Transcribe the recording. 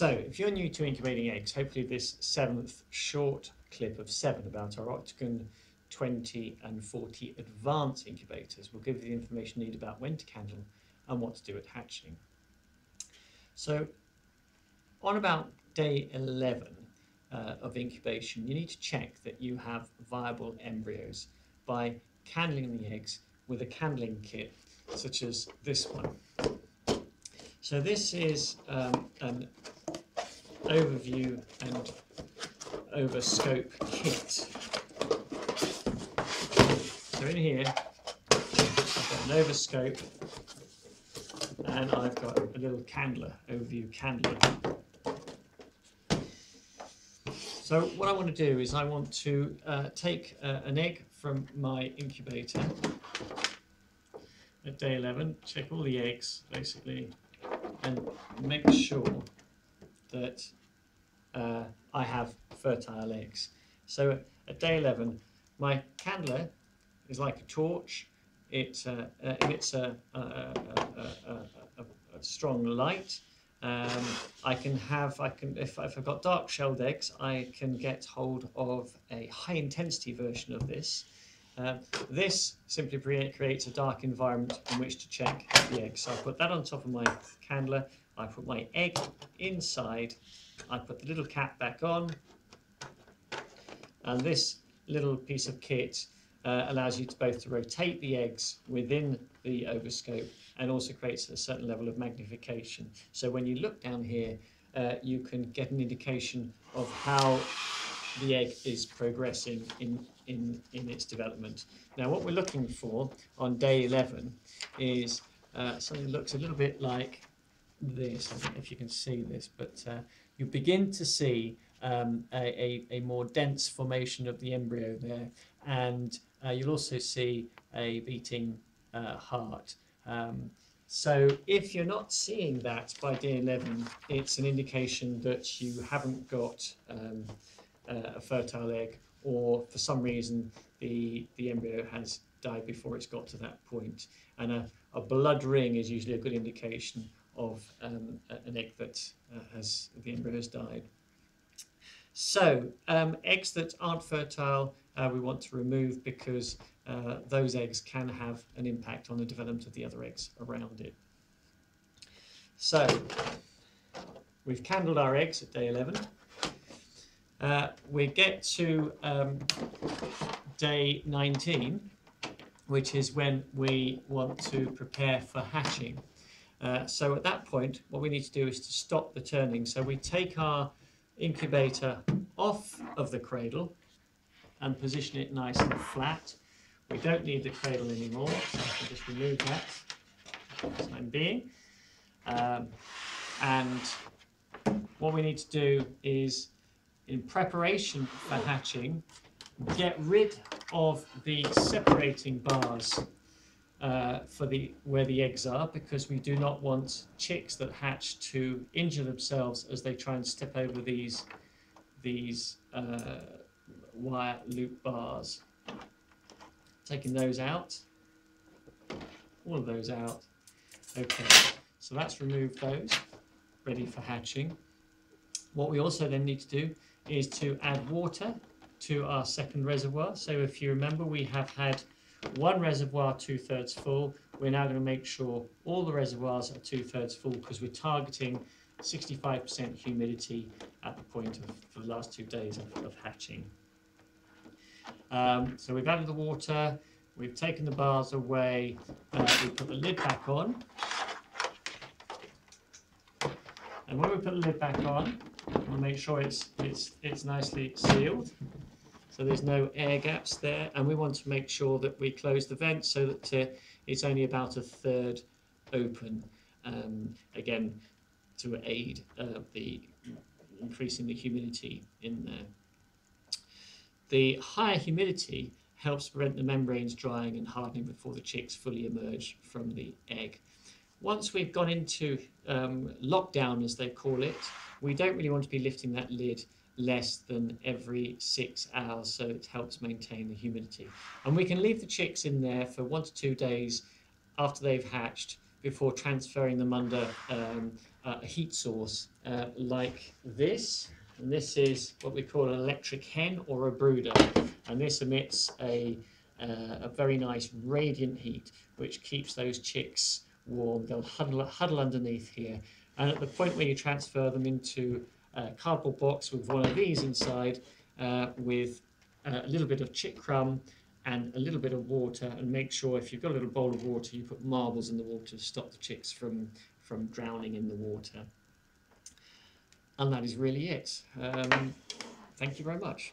So, if you're new to incubating eggs, hopefully this seventh short clip of seven about our Octagon 20 and 40 advanced incubators will give you the information you need about when to candle and what to do at hatching. So, on about day 11 uh, of incubation, you need to check that you have viable embryos by candling the eggs with a candling kit such as this one. So this is um, an OvaView and OvaScope kit. So in here, I've got an OvaScope and I've got a little candler, OvaView candler. So what I want to do is I want to uh, take uh, an egg from my incubator at day 11, check all the eggs basically, and make sure that uh, I have fertile eggs. So at day 11, my candler is like a torch. It uh, uh, emits a, a, a, a, strong light. Um, I can have, I can, if, if I've got dark shelled eggs, I can get hold of a high intensity version of this. Uh, this simply creates a dark environment in which to check the eggs. So I put that on top of my candler, I put my egg inside, I put the little cap back on, and this little piece of kit uh, allows you to both to rotate the eggs within the OvaScope and also creates a certain level of magnification. So when you look down here, uh, you can get an indication of how the egg is progressing in, in, in its development. Now what we're looking for on day 11 is uh, something that looks a little bit like this. If you can see this, but uh, you begin to see um, a, a, a, more dense formation of the embryo there, and uh, you'll also see a beating uh, heart. Um, so if you're not seeing that by day 11, it's an indication that you haven't got um, a fertile egg, or for some reason the, the embryo has died before it's got to that point. And a, a blood ring is usually a good indication of um, an egg that uh, has the embryo has died. So um, eggs that aren't fertile, uh, we want to remove because uh, those eggs can have an impact on the development of the other eggs around it. So we've candled our eggs at day 11. Uh, we get to um, day 19, which is when we want to prepare for hatching. Uh, so at that point, what we need to do is to stop the turning. So we take our incubator off of the cradle and position it nice and flat. We don't need the cradle anymore, so I can just remove that for the time being. Um, and what we need to do is, in preparation for hatching, get rid of the separating bars uh, for the where the eggs are because we do not want chicks that hatch to injure themselves as they try and step over these these uh, wire loop bars. Taking those out, all of those out. Okay, so that's removed those, ready for hatching. What we also then need to do is to add water to our second reservoir. So if you remember, we have had one reservoir two-thirds full. We're now going to make sure all the reservoirs are two-thirds full because we're targeting 65% humidity at the point of for the last two days of, of hatching. Um, so we've added the water, we've taken the bars away, uh, we put the lid back on. And when we put the lid back on, we'll make sure it's, it's, it's nicely sealed so there's no air gaps there and we want to make sure that we close the vent so that uh, it's only about a third open um, again to aid uh, the increasing the humidity in there. The higher humidity helps prevent the membranes drying and hardening before the chicks fully emerge from the egg. Once we've gone into um, lockdown, as they call it, we don't really want to be lifting that lid less than every six hours so it helps maintain the humidity and we can leave the chicks in there for one to two days after they've hatched before transferring them under um, a heat source uh, like this. And this is what we call an electric hen or a brooder. And this emits a, uh, a very nice radiant heat, which keeps those chicks warm. They'll huddle, huddle underneath here. And at the point where you transfer them into a cardboard box with one of these inside, uh, with uh, a little bit of chick crumb and a little bit of water, and make sure if you've got a little bowl of water, you put marbles in the water to stop the chicks from, from drowning in the water. And that is really it. Um, thank you very much.